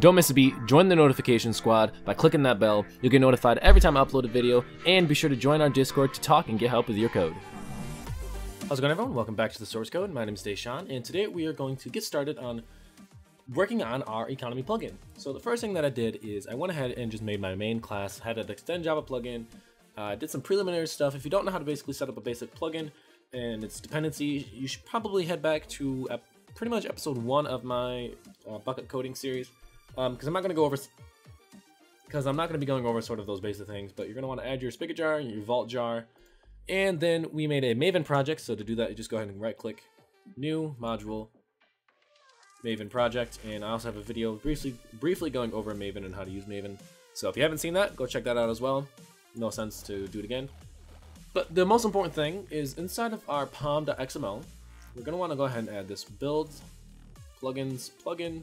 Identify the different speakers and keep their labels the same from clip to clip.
Speaker 1: Don't miss a beat, join the notification squad by clicking that bell. You'll get notified every time I upload a video, and be sure to join our Discord to talk and get help with your code. How's it going everyone? Welcome back to the Source Code. My name is Deshawn, and today we are going to get started on working on our economy plugin. So the first thing that I did is I went ahead and just made my main class, had an extend Java plugin, uh, did some preliminary stuff. If you don't know how to basically set up a basic plugin and its dependency, you should probably head back to pretty much episode one of my uh, Bukkit coding series because um, I'm not going to go over because I'm not going to be going over sort of those basic things, but you're going to want to add your spigot jar, and your vault jar, and then we made a Maven project. So to do that, you just go ahead and right click, new module, Maven project, and I also have a video briefly briefly going over Maven and how to use Maven. So if you haven't seen that, go check that out as well. No sense to do it again. But the most important thing is inside of our pom.xml, we're going to want to go ahead and add this build plugins plugin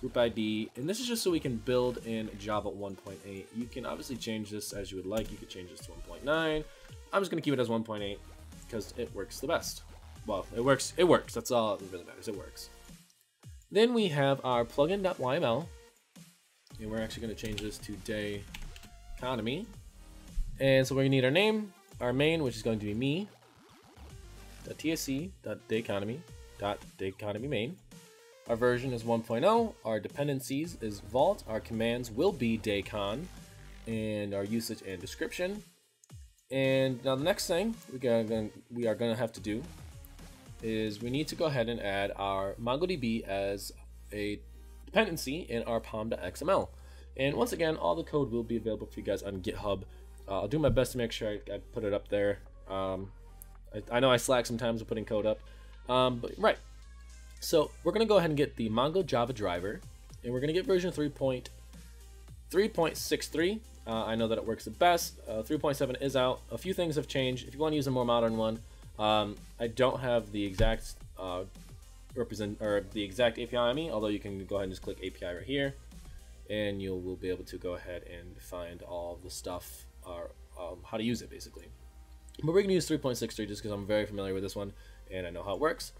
Speaker 1: group ID, and this is just so we can build in Java 1.8. You can obviously change this as you would like. You could change this to 1.9. I'm just gonna keep it as 1.8 because it works the best. Well, it works. It works. That's all that really matters. It works. Then we have our plugin.yml, and we're actually gonna change this to day economy. And so we're gonna need our name, our main, which is going to be me, .tsc.dayeconomy.dayeconomy main. Our version is 1.0. Our dependencies is Vault. Our commands will be daycon, and our usage and description. And now the next thing we gonna, we are going to have to do is we need to go ahead and add our MongoDB as a dependency in our pom.xml. And once again, all the code will be available for you guys on GitHub. Uh, I'll do my best to make sure I, I put it up there. Um, I, I, know I slack sometimes with putting code up. Um, but right, so we're going to go ahead and get the Mongo Java driver, and we're going to get version 3.3.63. Uh, I know that it works the best. Uh, 3.7 is out. A few things have changed. If you want to use a more modern one, um, I don't have the exact uh, represent or the exact API on me, although you can go ahead and just click API right here, and you will be able to go ahead and find all the stuff or um, how to use it basically. But we're going to use 3.63 just because I'm very familiar with this one and I know how it works.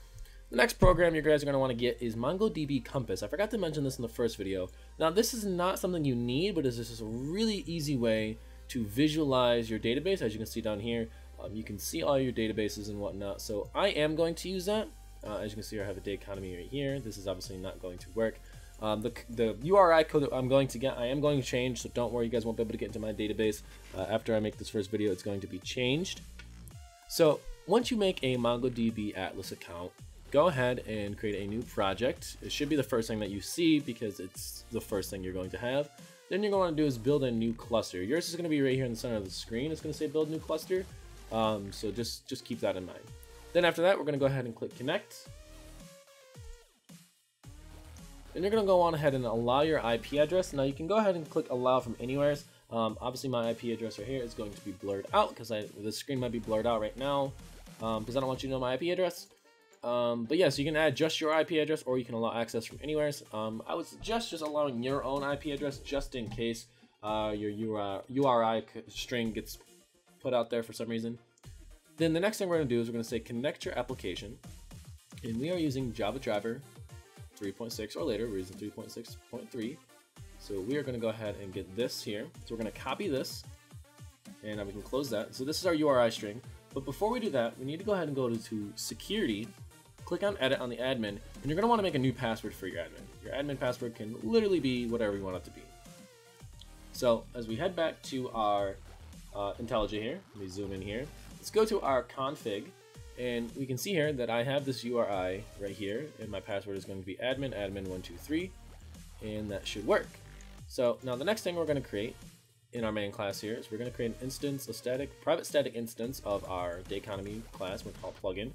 Speaker 1: The next program you guys are going to want to get is MongoDB Compass. I forgot to mention this in the first video. Now this is not something you need, but it's just a really easy way to visualize your database. As you can see down here, um, you can see all your databases and whatnot. So I am going to use that. Uh, as you can see, I have a day economy right here. This is obviously not going to work. Um, the, the URI code that I'm going to get, I am going to change, so don't worry, you guys won't be able to get into my database. Uh, after I make this first video, it's going to be changed. So once you make a MongoDB Atlas account, go ahead and create a new project. It should be the first thing that you see because it's the first thing you're going to have. Then you're going to want to do is build a new cluster. Yours is going to be right here in the center of the screen. It's going to say build new cluster. Um, so just, just keep that in mind. Then after that, we're going to go ahead and click connect. And you're going to go on ahead and allow your IP address. Now you can go ahead and click allow from anywhere. Um, obviously my IP address right here is going to be blurred out because the screen might be blurred out right now because um, I don't want you to know my IP address. Um, but yeah, so you can add just your IP address or you can allow access from anywhere. Um, I would suggest just allowing your own IP address just in case uh, your URI, URI string gets put out there for some reason. Then the next thing we're going to do is we're going to say connect your application. And we are using Java Driver 3.6 or later. We're using 3.6.3. So we are going to go ahead and get this here. So we're going to copy this and we can close that. So this is our URI string. But before we do that, we need to go ahead and go to, to security click on edit on the admin, and you're going to want to make a new password for your admin. Your admin password can literally be whatever you want it to be. So as we head back to our uh, IntelliJ here, let me zoom in here. Let's go to our config, and we can see here that I have this URI right here, and my password is going to be admin admin123, and that should work. So now the next thing we're going to create in our main class here is we're going to create an instance, a static, private static instance of our Dayeconomy class, we're called plugin.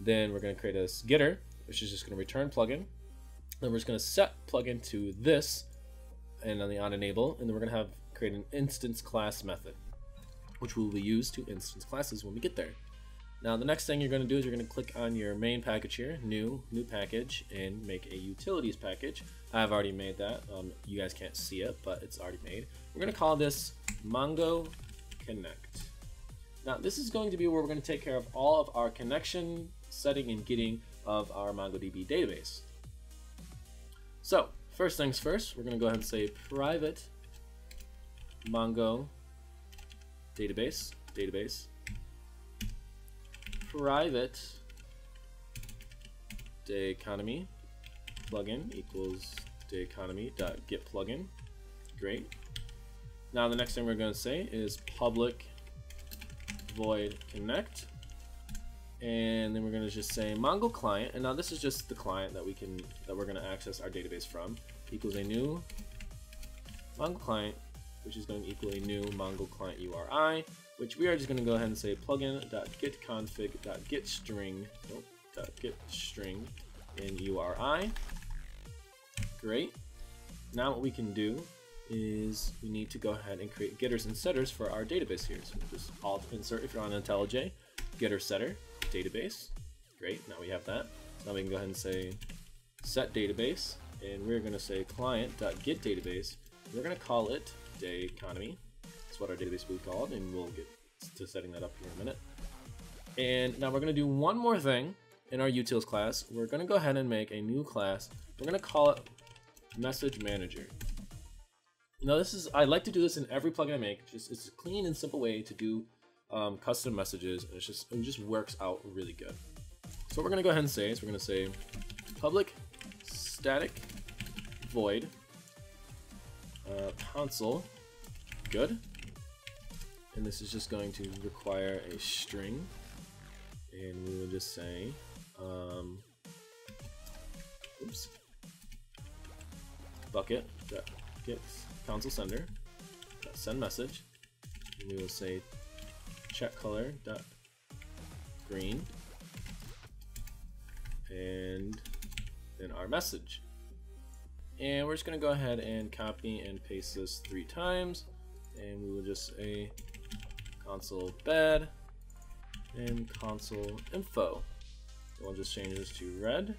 Speaker 1: Then we're going to create a getter, which is just going to return plugin. Then we're just going to set plugin to this, and on the on enable, and then we're going to have create an instance class method, which will be used to instance classes when we get there. Now the next thing you're going to do is you're going to click on your main package here, new, new package, and make a utilities package. I've already made that. Um, you guys can't see it, but it's already made. We're going to call this Mongo Connect. Now this is going to be where we're going to take care of all of our connection setting and getting of our MongoDB database. So first things first, we're going to go ahead and say private Mongo database, database, private day economy plugin equals day economy dot get plugin. Great. Now the next thing we're going to say is public void connect and then we're going to just say Mongo client. And now this is just the client that we can that we're going to access our database from. Equals a new Mongo client which is going to equal a new Mongo client URI which we are just going to go ahead and say plugin.getconfig.getString nope, .getString in URI great. Now what we can do is we need to go ahead and create getters and setters for our database here. So just alt insert if you're on IntelliJ getter setter database. Great, now we have that. Now we can go ahead and say set database, and we're going to say client.get database. We're going to call it day economy. That's what our database will be called, and we'll get to setting that up here in a minute. And now we're going to do one more thing in our utils class. We're going to go ahead and make a new class. We're going to call it message manager. Now this is, I like to do this in every plugin I make. Just It's a clean and simple way to do um, custom messages, and it's just it just works out really good. So what we're gonna go ahead and say is we're gonna say public static void uh, console good, and this is just going to require a string, and we will just say um, oops. Bukkit get console sender send message, and we will say ChatColor dot green. And then our message. And we're just gonna go ahead and copy and paste this three times. And we will just say console bed and console info. We'll just change this to red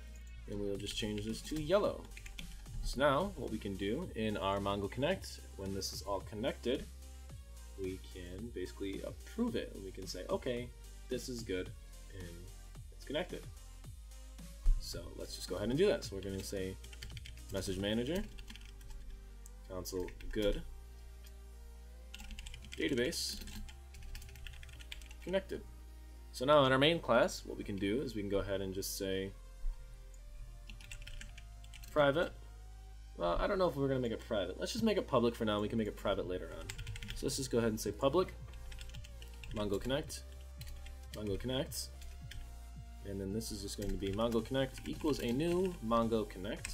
Speaker 1: and we'll just change this to yellow. So now what we can do in our Mongo Connect when this is all connected we can basically approve it and we can say, okay, this is good and it's connected. So let's just go ahead and do that. So we're going to say message manager, console good, database, connected. So now in our main class, what we can do is we can go ahead and just say private. Well, I don't know if we're going to make it private. Let's just make it public for now. We can make it private later on. So let's just go ahead and say public Mongo Connect, Mongo Connect, and then this is just going to be Mongo Connect equals a new Mongo Connect.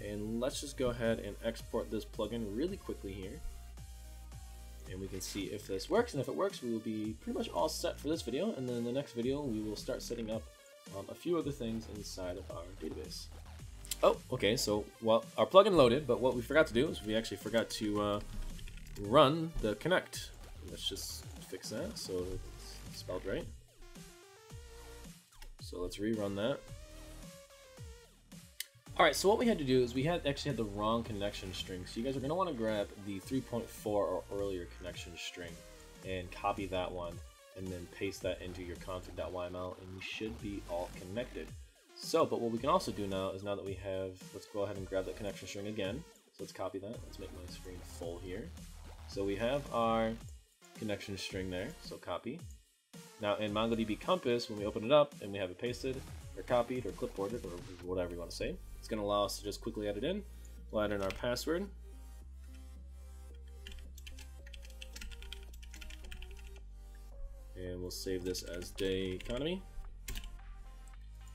Speaker 1: And let's just go ahead and export this plugin really quickly here. And we can see if this works, and if it works, we will be pretty much all set for this video. And then in the next video, we will start setting up um, a few other things inside of our database. Oh, okay, so, well, our plugin loaded, but what we forgot to do is we actually forgot to uh, run the connect. Let's just fix that so it's spelled right. So let's rerun that. Alright, so what we had to do is we had actually had the wrong connection string. So you guys are going to want to grab the 3.4 or earlier connection string and copy that one and then paste that into your config.yml and you should be all connected. So, but what we can also do now is now that we have, let's go ahead and grab that connection string again. So let's copy that. Let's make my screen full here. So we have our connection string there, so copy. Now in MongoDB Compass, when we open it up and we have it pasted, or copied, or clipboarded, or whatever you want to say, it's going to allow us to just quickly add it in. We'll add in our password. And we'll save this as day economy.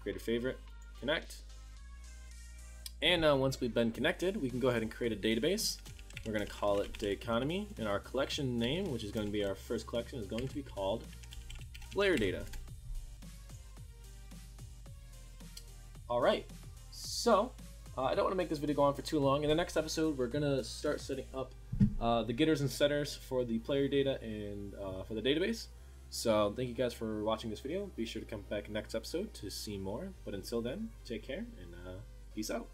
Speaker 1: Create a favorite, connect. And now once we've been connected, we can go ahead and create a database. We're going to call it Day Economy, and our collection name, which is going to be our first collection, is going to be called Player Data. Alright, so uh, I don't want to make this video go on for too long. In the next episode, we're going to start setting up uh, the getters and setters for the player data and uh, for the database. So thank you guys for watching this video. Be sure to come back next episode to see more. But until then, take care and uh, peace out.